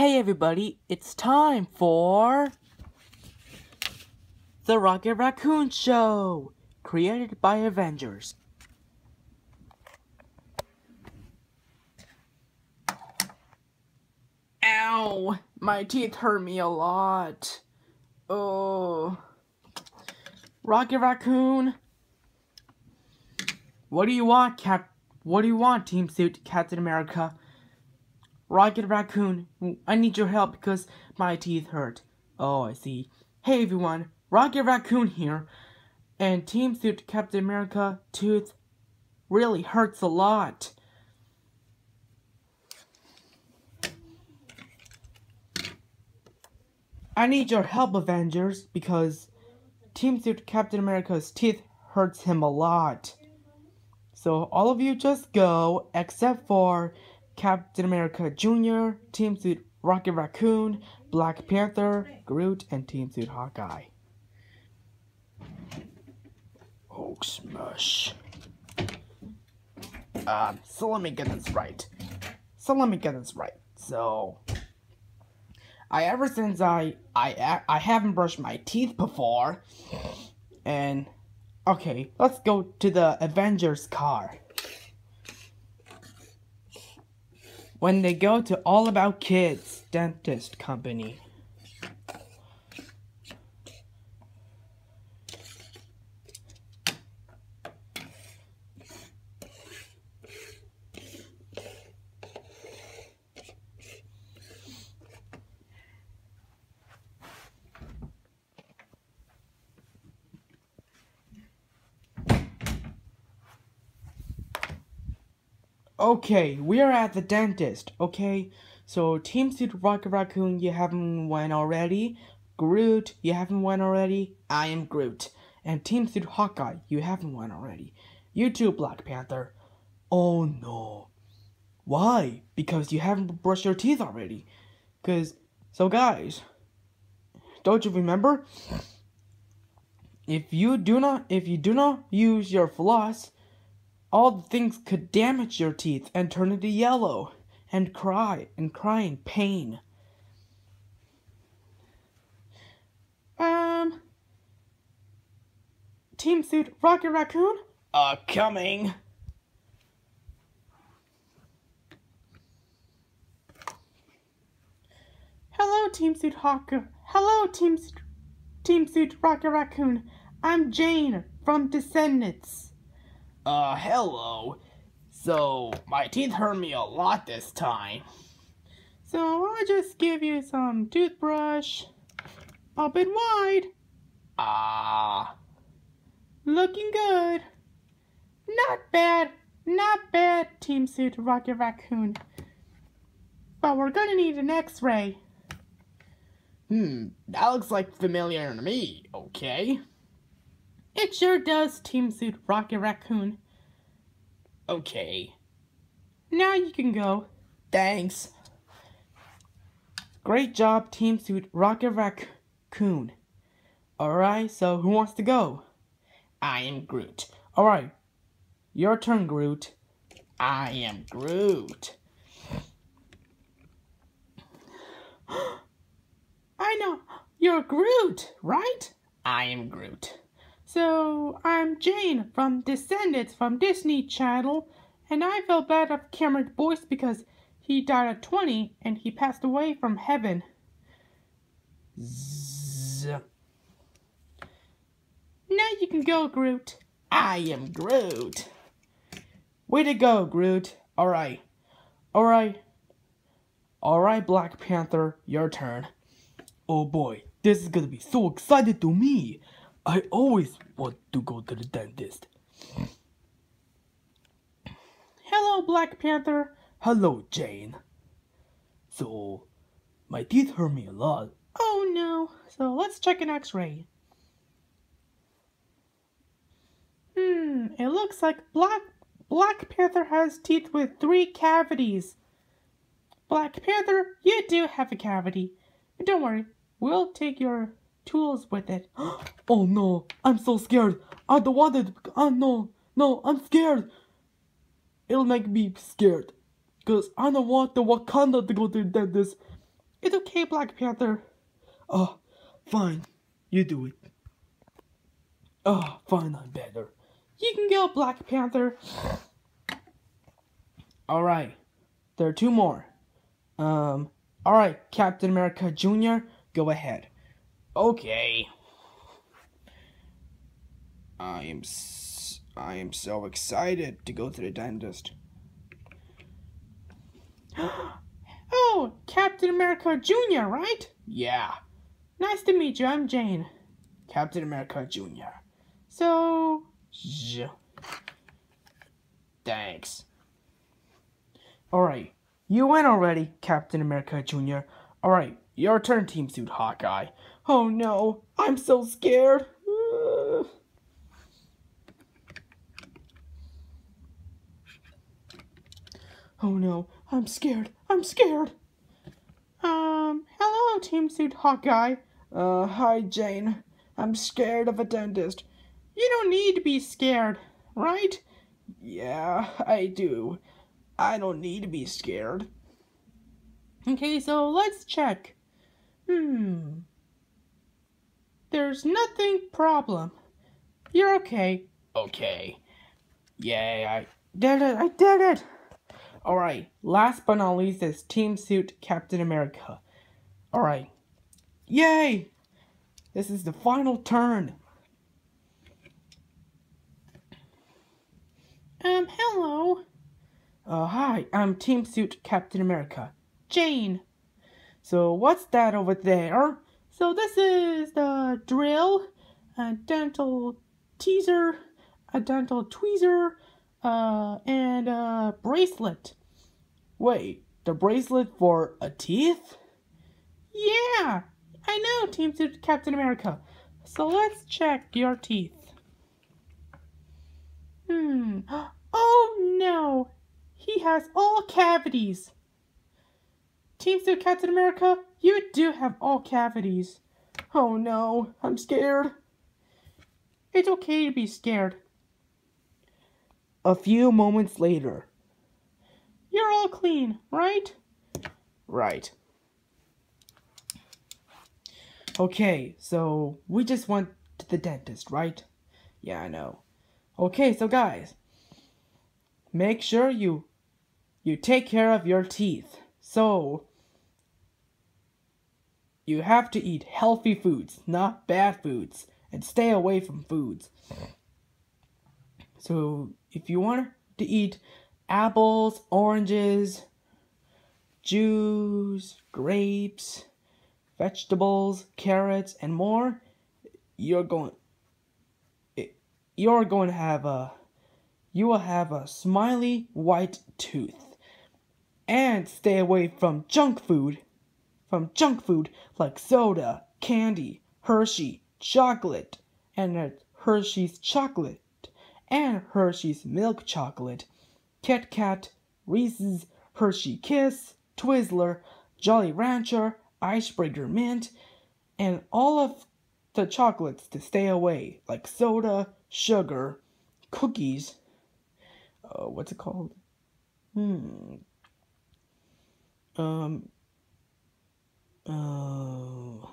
Hey everybody, it's time for the Rocket Raccoon Show, created by Avengers. Ow, my teeth hurt me a lot. Oh. Rocket Raccoon. What do you want, Cap? What do you want, Team Suit Captain America? Rocket Raccoon, I need your help because my teeth hurt. Oh, I see. Hey everyone, Rocket Raccoon here. And Team Suit Captain America tooth really hurts a lot. I need your help, Avengers, because Team Suit Captain America's teeth hurts him a lot. So all of you just go, except for Captain America Jr., Team Suit Rocket Raccoon, Black Panther, Groot, and Team Suit Hawkeye. Hulk smash. Um, so let me get this right. So let me get this right. So, I ever since I I I haven't brushed my teeth before, and okay, let's go to the Avengers car. When they go to All About Kids Dentist Company. Okay, we are at the dentist, okay? So, Team Suit Rocket Raccoon, you haven't went already. Groot, you haven't went already. I am Groot. And Team Suit Hawkeye, you haven't went already. You too, Black Panther. Oh no. Why? Because you haven't brushed your teeth already. Because, so guys, don't you remember? If you do not, if you do not use your floss, all the things could damage your teeth and turn into yellow and cry and cry in pain. Um, Team Suit Rocket Raccoon? Uh, coming. Hello, Team Suit Hawker. Hello, Team Team Suit Rocket Raccoon. I'm Jane from Descendants. Uh, hello. So, my teeth hurt me a lot this time. So, I'll just give you some toothbrush. Up and wide. Ah. Uh, Looking good. Not bad. Not bad, Team Suit Rocket Raccoon. But we're gonna need an x-ray. Hmm, that looks like familiar to me, okay? It sure does, Team Suit Rocket Raccoon. Okay. Now you can go. Thanks. Great job, Team Suit Rocket Raccoon. Alright, so who wants to go? I am Groot. Alright, your turn, Groot. I am Groot. I know, you're Groot, right? I am Groot. So, I'm Jane from Descendants from Disney Channel, and I feel bad of Cameron Boyce because he died at 20 and he passed away from heaven. Z now you can go, Groot. I am Groot. Way to go, Groot. Alright. Alright. Alright, Black Panther, your turn. Oh boy, this is gonna be so exciting to me. I always want to go to the dentist. Hello, Black Panther. Hello, Jane. So, my teeth hurt me a lot. Oh no. So let's check an x-ray. Hmm, it looks like Black Black Panther has teeth with three cavities. Black Panther, you do have a cavity. But don't worry, we'll take your tools with it. oh no, I'm so scared. I don't want it. Oh no, no, I'm scared. It'll make me scared. Because I don't want the Wakanda to go to the dentist. It's okay, Black Panther. Oh, fine. You do it. Oh, fine, I'm better. You can go, Black Panther. Alright. There are two more. Um, alright, Captain America Jr., go ahead. Okay. I am I am so excited to go to the dentist. Oh, Captain America Jr., right? Yeah, Nice to meet you. I'm Jane. Captain America Jr. So, Thanks. Alright, you win already, Captain America Jr. Alright, your turn, Team Suit Hawkeye. Oh no, I'm so scared. Oh no, I'm scared. I'm scared. um, hello, Team Suit Hawkeye. Uh, hi, Jane. I'm scared of a dentist. You don't need to be scared, right? Yeah, I do. I don't need to be scared. Okay, so let's check. Hmm. There's nothing problem. You're okay. Okay. Yay, I Did it, I did it. Alright, last but not least is Team Suit Captain America. Alright. Yay! This is the final turn. Um, hello. Uh, hi, I'm Team Suit Captain America. Jane. So, what's that over there? So this is the drill, a dental teaser, a dental tweezer, uh, and a bracelet. Wait, the bracelet for a teeth? Yeah, I know, Team Captain America. So let's check your teeth. Hmm. Oh no, he has all cavities. Team Suit Captain America, you do have all cavities. Oh no, I'm scared. It's okay to be scared. A few moments later. You're all clean, right? Right. Okay, so we just went to the dentist, right? Yeah, I know. Okay, so guys, make sure you you take care of your teeth. So you have to eat healthy foods, not bad foods, and stay away from foods. So if you want to eat apples, oranges, juice, grapes, vegetables, carrots, and more, you're going you're going to have a you will have a smiley white tooth. And stay away from junk food. From junk food like soda, candy, Hershey, chocolate, and Hershey's chocolate, and Hershey's milk chocolate, Kit Kat, Reese's, Hershey Kiss, Twizzler, Jolly Rancher, Icebreaker Mint, and all of the chocolates to stay away, like soda, sugar, cookies. Uh, what's it called? Hmm. Um. Uh,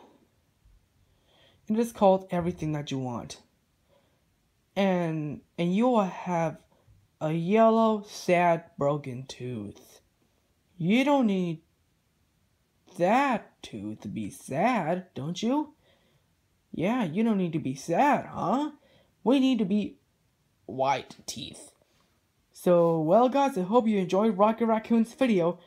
it is called everything that you want. And and you will have a yellow, sad, broken tooth. You don't need that tooth to be sad, don't you? Yeah, you don't need to be sad, huh? We need to be white teeth. So, well, guys, I hope you enjoyed Rocket Raccoon's video.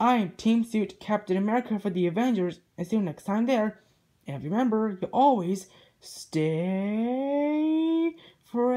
I'm Team Suit Captain America for the Avengers, and see you next time there. And remember, you always stay fresh.